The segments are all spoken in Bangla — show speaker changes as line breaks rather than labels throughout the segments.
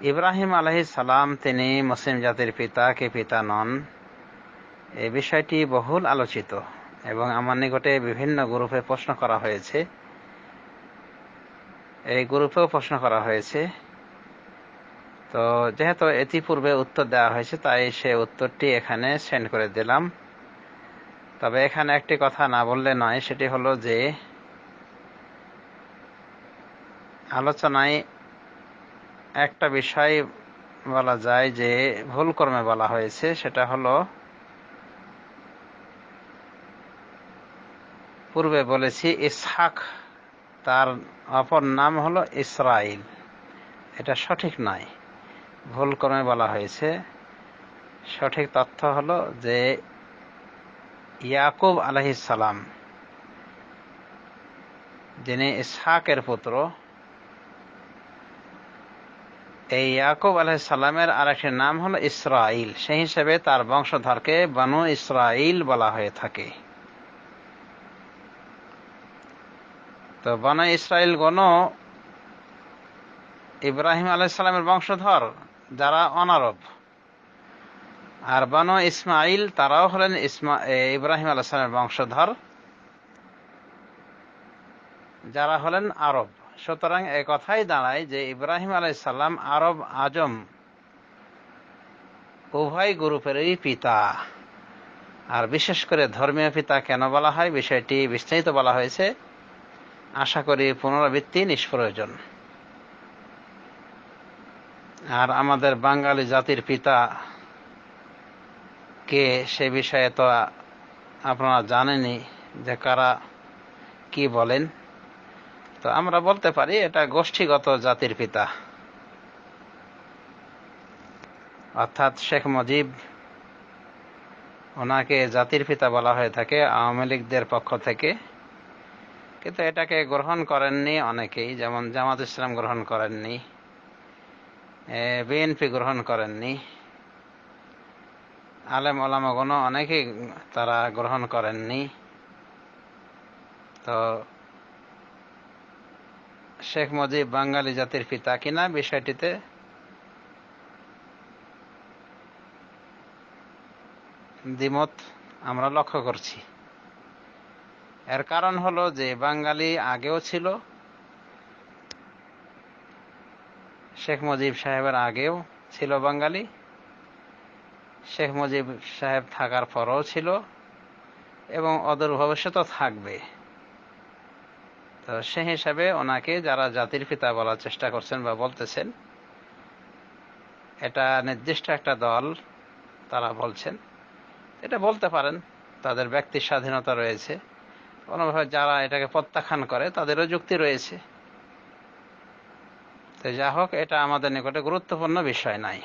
ইব্রাহিম আলহি সালাম তিনি মুসলিম জাতির পিতা কে পিতা নন। এই বিষয়টি বহুল আলোচিত এবং আমার নিকটে বিভিন্ন গ্রুপে প্রশ্ন করা হয়েছে। এই গ্রুপেও প্রশ্ন করা হয়েছে। তো যেহেতু ইতিপূর্বে উত্তর দেওয়া হয়েছে, তাই সে উত্তরটি এখানে সেন্ড করে দিলাম। তবে এখানে একটি কথা না বললে নয়, সেটি হলো যে আলোচনায় একটা বিষয় বলা যায় যে ভুল কর্মে বলা হয়েছে, সেটা হলো পূর্বে বলেছি ইসহাক, তার অপর নাম হলো ইসরাইল। এটা সঠিক নয়। ভুল কর্মে বলা হয়েছে। সঠিক তথ্য হলো যে ইয়াকুব আলহিসাল্লাম যিনি ইসহাকের পুত্র এই ইয়াকুব আলহ আলহিসাল্লামের আরেকটি নাম হলো ইসরাইল সেই হিসেবে তার বংশধরকে বানু ইসরাইল বলা হয়ে থাকে। তো বন ইসরায়েল গণ ইব্রাহিম আলাইসাল্লামের বংশধর, যারা অনারব। আর বন ইসমাইল তারাও হলেন ইসমা ইব্রাহিম আলাইসালামের বংশধর, যারা হলেন আরব। সুতরাং এ কথাই দাঁড়ায় যে ইব্রাহিম আলাইসাল্লাম আরব আজম উভয় গ্রুপেরই পিতা। আর বিশেষ করে ধর্মীয় পিতা কেন বলা হয়? বিষয়টি বিস্তারিত বলা হয়েছে। আশা করি পুনরাবৃত্তি নিষ্প্রয়োজন। আর আমাদের বাঙালি জাতির পিতা কে সে বিষয়ে তো আপনারা জানেনই যে কারা কি বলেন। তো আমরা বলতে পারি এটা গোষ্ঠীগত জাতির পিতা। অর্থাৎ শেখ মুজিব, ওনাকে জাতির পিতা বলা হয়ে থাকে আওয়ামী লীগদের পক্ষ থেকে। কিন্তু এটাকে গ্রহণ করেননি অনেকেই, যেমন জামাত ইসলাম গ্রহণ করেননি বিএনপি গ্রহণ করেননি, আলেম ওলামাগণ অনেকেই তারা গ্রহণ করেননি। তো শেখ মুজিব বাঙালি জাতির পিতা কিনা বিষয়টিতে দ্বিমত আমরা লক্ষ্য করছি। এর কারণ হলো যে বাঙালি আগেও ছিল, শেখ মুজিব সাহেবের আগেও ছিল বাঙালি, শেখ মুজিব সাহেব থাকার পরও ছিল এবং অদূর ভবিষ্যতও থাকবে। তো সে হিসাবে ওনাকে যারা জাতির পিতা বলার চেষ্টা করছেন বা বলতেছেন, এটা নির্দিষ্ট একটা দল তারা বলছেন। এটা বলতে পারেন, তাদের ব্যক্তির স্বাধীনতা রয়েছে। কোনোভাবে যারা এটাকে প্রত্যাখ্যান করে, তাদেরও যুক্তি রয়েছে। তো যা হোক, এটা আমাদের নিকটে গুরুত্বপূর্ণ বিষয় নাই।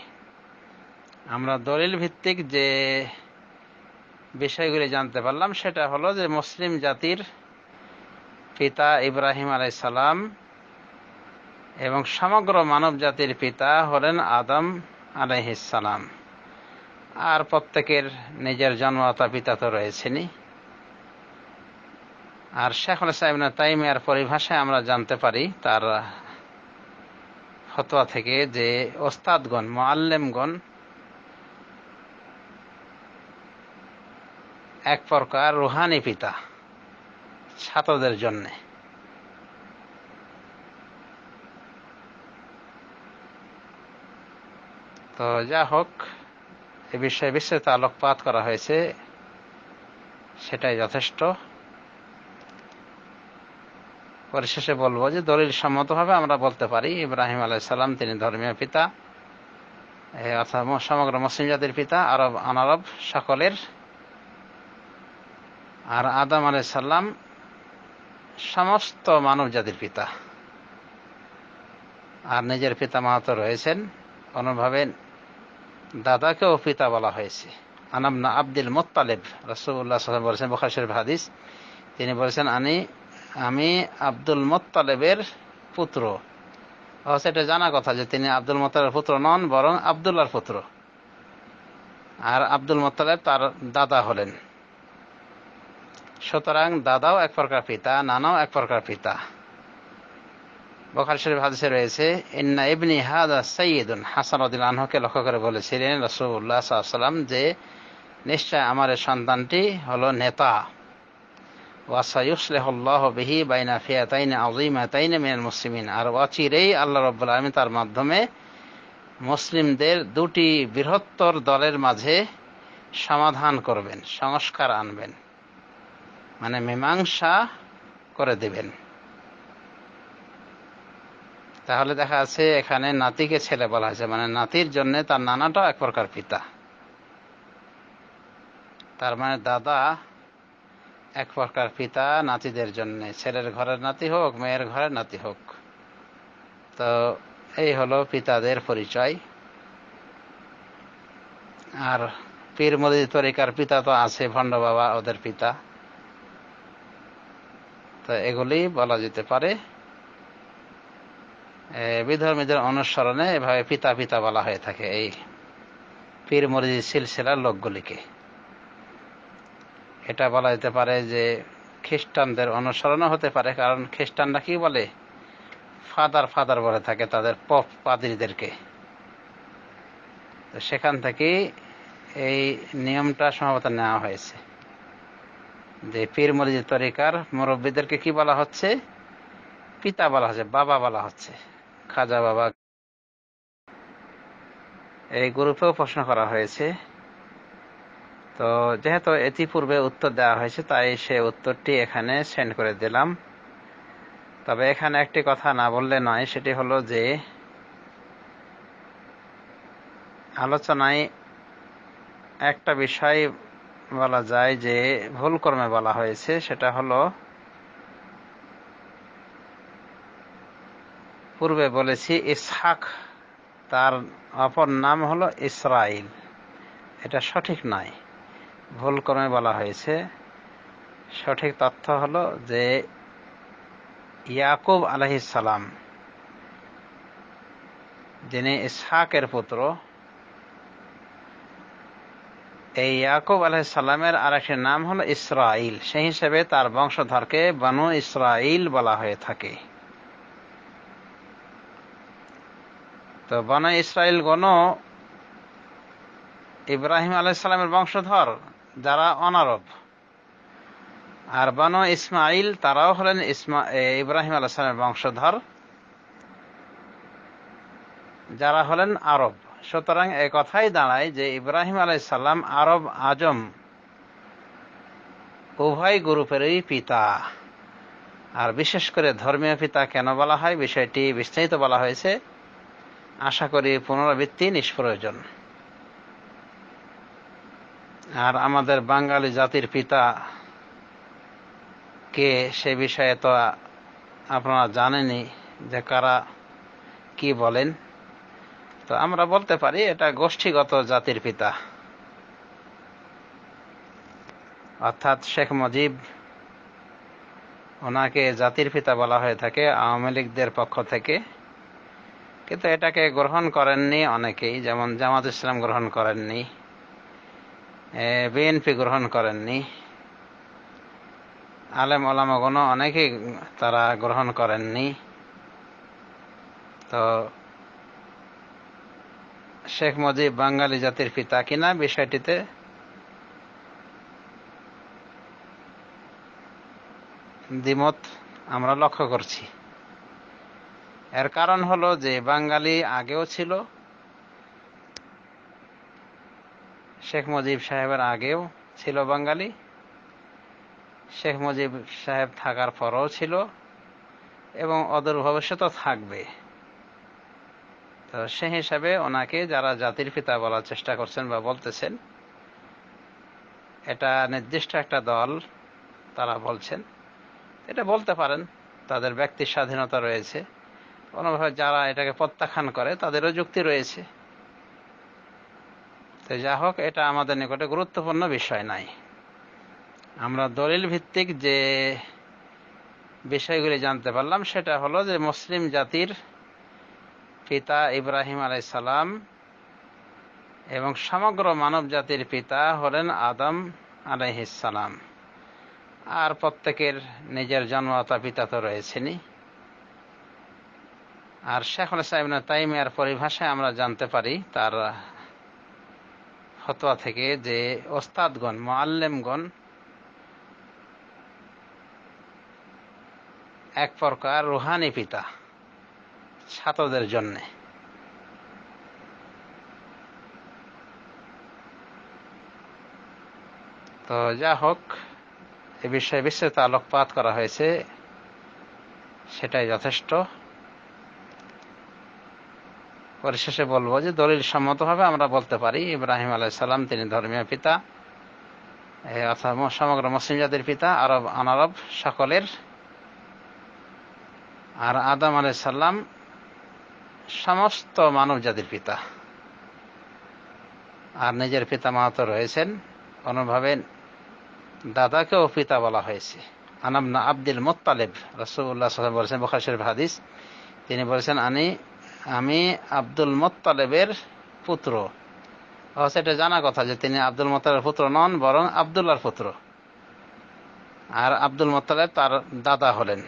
আমরা দলিল ভিত্তিক যে বিষয়গুলি জানতে পারলাম, সেটা হলো যে মুসলিম জাতির পিতা ইব্রাহিম আলাই সালাম এবং সমগ্র মানব জাতির পিতা হলেন আদম আলাইহিসালাম আর প্রত্যেকের নিজের জন্মতা পিতা তো রয়েছেনি আর শেখুল ইসলাম তাইমিয়ার পরিভাষায় আমরা জানতে পারি তার ফতোয়া থেকে যে ওস্তাদগণ মোয়াল্লেমগণ এক প্রকার রুহানি পিতা। ছাত্রদের জন্য। তো যা হোক, এ বিষয়ে বিস্তৃত আলোকপাত করা হয়েছে, সেটাই যথেষ্ট। পরিশেষে বলব যে দলিল সম্মতভাবে আমরা বলতে পারি, ইব্রাহিম আলাইসাল্লাম তিনি ধর্মীয় পিতা অর্থাৎ সমগ্র মুসলিম জাতির পিতা, আরব, আনারব সকলের। আর আদম আলাইসাল্লাম সমস্ত মানব জাতির পিতা। আর নিজের পিতা মাহাতো রয়েছেন। কোনোভাবে দাদাকেও পিতা বলা হয়েছে। আনামনা আব্দুল মোত্তালেব রসুল্লাহ বলেছেন বখার শরীফ হাদিস। তিনি বলেছেন আমি আমি আব্দুল মোত্তালেবের পুত্র। এটা জানা কথা যে তিনি আব্দুল মোত্তালের পুত্র নন, বরং আবদুল্লার পুত্র। আর আব্দুল মোত্তালেব তার দাদা হলেন। সুতরাং দাদাও এক প্রকার পিতা, নানাও এক প্রকার পিতা। বখার শরীফ হাদিসে রয়েছে, ইন্না ইবনি হাদা সৈয়দুন হাসান উদ্দিন আনহকে লক্ষ্য করে বলেছিলেন রসুল্লাহ সাল্লাম যে, নিশ্চয় আমার সন্তানটি হলো নেতা। ওয়াসাইসলেহল্লাহ বিহি বাইনা ফিয়াতাইনে আজিমাতাইনে মিনাল মুসলিমিন আর অচিরেই আল্লাহ রব্বুল আলমী তার মাধ্যমে মুসলিমদের দুটি বৃহত্তর দলের মাঝে সমাধান করবেন, সংস্কার আনবেন। মানে মীমাংসা করে দেবেন। তাহলে দেখা যাচ্ছে এখানে নাতিকে ছেলে বলা হয়েছে মানে নাতির জন্য তার নানাটাও এক প্রকার পিতা। তার মানে দাদা এক প্রকার পিতা, নাতিদের জন্য। ছেলের ঘরের নাতি হোক, মেয়ের ঘরের নাতি হোক। তো এই হলো পিতাদের পরিচয়। আর পীর মদিদ তরিকার পিতা তো আছে, ভণ্ড বাবা ওদের পিতা। তো এগুলি বলা যেতে পারে। বিধর্মীদের অনুসরণে এভাবে পিতা পিতা বলা হয়ে থাকে এই পীর মরিদি সিলসিলার লোকগুলিকে। এটা বলা যেতে পারে যে খ্রিস্টানদের অনুসরণও হতে পারে, কারণ খ্রিস্টানরা কি বলে? ফাদার ফাদার বলে থাকে তাদের পপ পাদ্রীদেরকে। তো সেখান থেকে এই নিয়মটা সম্ভবত নেওয়া হয়েছে। যে পীর মরিদি তরিকার মুরব্বীদেরকে কি বলা হচ্ছে? পিতা বলা হচ্ছে, বাবা বলা হচ্ছে। খাজা, বাবা। এই গ্রুপেও প্রশ্ন করা হয়েছে। তো যেহেতু ইতিপূর্বে উত্তর দেওয়া হয়েছে, তাই সে উত্তরটি এখানে সেন্ড করে দিলাম। তবে এখানে একটি কথা না বললে নয়, সেটি হলো যে আলোচনায় একটা বিষয় বলা যায় যে ভুল কর্মে বলা হয়েছে, সেটা হলো পূর্বে বলেছি ইসহাক, তার অপর নাম হলো ইসরাইল। এটা সঠিক নয়। ভুল কর্মে বলা হয়েছে। সঠিক তথ্য হলো যে ইয়াকুব আলহিসাল্লাম যিনি ইসহাকের পুত্র এই ইয়াকুব আলহিসাল্লামের আর একটি নাম হলো ইসরাইল সেই হিসেবে তার বংশধরকে বানু ইসরাইল বলা হয়ে থাকে। তো বন ইসরায়েল গণ ইব্রাহিম আলাইসাল্লামের বংশধর, যারা অনারব। আর বন ইসমাইল তারাও হলেন ইব্রাহিম আলাইসালামের বংশধর, যারা হলেন আরব। সুতরাং এই কথাই দাঁড়ায় যে ইব্রাহিম আলাইসাল্লাম আরব আজম উভয় গ্রুপেরই পিতা। আর বিশেষ করে ধর্মীয় পিতা কেন বলা হয়? বিষয়টি বিস্তারিত বলা হয়েছে। আশা করি পুনরাবৃত্তি নিষ্প্রয়োজন। আর আমাদের বাঙালি জাতির পিতা কে সে বিষয়ে তো আপনারা জানেনই যে কারা কি বলেন। তো আমরা বলতে পারি এটা গোষ্ঠীগত জাতির পিতা। অর্থাৎ শেখ মুজিব, ওনাকে জাতির পিতা বলা হয়ে থাকে আওয়ামী লীগদের পক্ষ থেকে। কিন্তু এটাকে গ্রহণ করেননি অনেকেই, যেমন জামাত ইসলাম গ্রহণ করেননি বিএনপি গ্রহণ করেননি, আলেম ওলামাগণ অনেকেই তারা গ্রহণ করেননি। তো শেখ মুজিব বাঙালি জাতির পিতা কিনা বিষয়টিতে দ্বিমত আমরা লক্ষ্য করছি। এর কারণ হলো যে বাঙালি আগেও ছিল, শেখ মুজিব সাহেবের আগেও ছিল বাঙালি, শেখ মুজিব সাহেব থাকার পরও ছিল এবং অদূর ভবিষ্যতও থাকবে। তো সে হিসাবে ওনাকে যারা জাতির পিতা বলার চেষ্টা করছেন বা বলতেছেন, এটা নির্দিষ্ট একটা দল তারা বলছেন। এটা বলতে পারেন, তাদের ব্যক্তির স্বাধীনতা রয়েছে। কোনোভাবে যারা এটাকে প্রত্যাখ্যান করে, তাদেরও যুক্তি রয়েছে। তো যা হোক, এটা আমাদের নিকটে গুরুত্বপূর্ণ বিষয় নাই। আমরা দলিল ভিত্তিক যে বিষয়গুলি জানতে পারলাম, সেটা হলো যে মুসলিম জাতির পিতা ইব্রাহিম আলাই সালাম এবং সমগ্র মানব জাতির পিতা হলেন আদম আলাইহিসালাম আর প্রত্যেকের নিজের জন্মতা পিতা তো রয়েছেনি আর শেখুল ইসলাম তাইমিয়ার পরিভাষায় আমরা জানতে পারি তার ফতোয়া থেকে যে ওস্তাদগণ মোয়াল্লেমগণ এক প্রকার রুহানি পিতা। ছাত্রদের জন্যে। তো যা হোক, এ বিষয়ে বিস্তৃত আলোকপাত করা হয়েছে, সেটাই যথেষ্ট। পরিশেষে বলব যে দলিল সম্মতভাবে আমরা বলতে পারি, ইব্রাহিম আলাইসাল্লাম তিনি ধর্মীয় পিতা অর্থাৎ সমগ্র মুসলিম জাতির পিতা, আরব, আনারব সকলের। আর আদম আলাইসাল্লাম সমস্ত মানব জাতির পিতা। আর নিজের পিতা মাহাতো রয়েছেন। কোনোভাবে দাদাকেও পিতা বলা হয়েছে। আনাম না আব্দুল মোত্তালেব রসুল্লাহ বলেছেন, বখার শরীফ হাদিস। তিনি বলেছেন আমি আমি আব্দুল মোত্তালেবের পুত্র। এটা জানা কথা যে তিনি আব্দুল মোত্তালের পুত্র নন, বরং আবদুল্লার পুত্র। আর আব্দুল মোত্তালেব তার দাদা হলেন।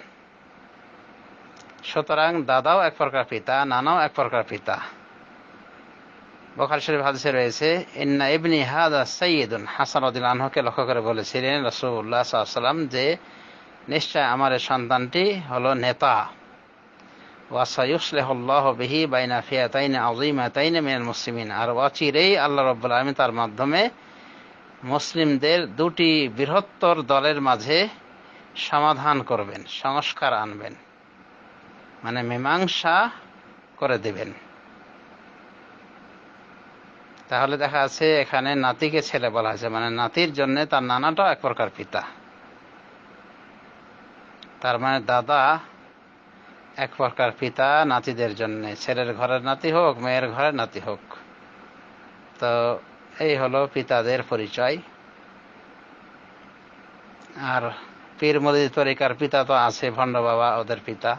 সুতরাং দাদাও এক প্রকার পিতা, নানাও এক প্রকার পিতা। বখার শরীফ হাদিসে রয়েছে, ইন্না ইবনি হাদা সৈয়দুন হাসান উদ্দিন আনহকে লক্ষ্য করে বলেছিলেন রসুল্লাহ সাল্লাম যে, নিশ্চয় আমার সন্তানটি হলো নেতা। ওয়াসাইসলেহল্লাহ বিহি বাইনা ফিয়াতাইনে আজিমাতাইনে মিনাল মুসলিমিন। আর অচিরেই আল্লাহ রব্বুল আলমী তার মাধ্যমে মুসলিমদের দুটি বৃহত্তর দলের মাঝে সমাধান করবেন, সংস্কার আনবেন। মানে মীমাংসা করে দেবেন। তাহলে দেখা যাচ্ছে এখানে নাতিকে ছেলে বলা হয়েছে মানে নাতির জন্য তার নানাটাও এক প্রকার পিতা। তার মানে দাদা এক প্রকার পিতা নাতিদের জন্য, ছেলের ঘরের নাতি হোক, মেয়ের ঘরের নাতি হোক। তো এই হলো পিতাদের পরিচয়। আর পীর মদিদ তরিকার পিতা তো আছে, ভণ্ড বাবা ওদের পিতা।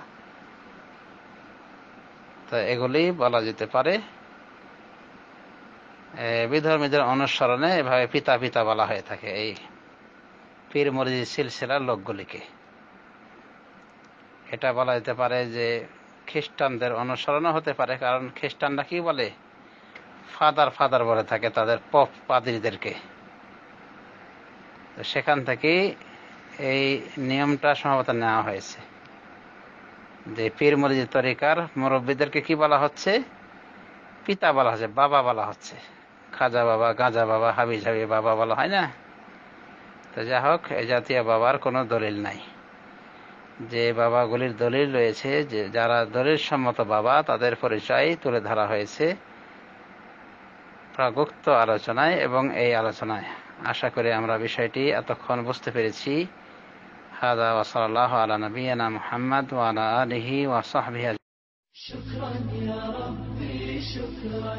এগুলি বলা যেতে পারে। বিধর্মীদের অনুসরণে এভাবে পিতা পিতা বলা হয়ে থাকে এই পীর মরিদ সিলসিলার লোকগুলিকে। এটা বলা যেতে পারে যে খ্রিস্টানদের অনুসরণও হতে পারে, কারণ খ্রিস্টানরা কি বলে? ফাদার ফাদার বলে থাকে তাদের পপ পাদ্রীদেরকে। তো সেখান থেকে এই নিয়মটা সম্ভবত নেওয়া হয়েছে। যে পীর মরিদ তরিকার মুরব্বীদেরকে কি বলা হচ্ছে? পিতা বলা হচ্ছে, বাবা বলা হচ্ছে। খাজা বাবা, গাঁজা বাবা, হাবি ঝাবি বাবা বলা হয় না? তো যা হোক, এ জাতীয় বাবার কোনো দলিল নাই। যে বাবাগুলির দলিল রয়েছে, যে যারা দলিল সম্মত বাবা, তাদের পরিচয় তুলে ধরা হয়েছে প্রাগুক্ত আলোচনায় এবং এই আলোচনায়। আশা করি আমরা বিষয়টি এতক্ষণ বুঝতে পেরেছি। هذا وصلى الله على نبينا محمد وعلى آله وصحبه أجمعين.
شكرا يا ربي شكرا.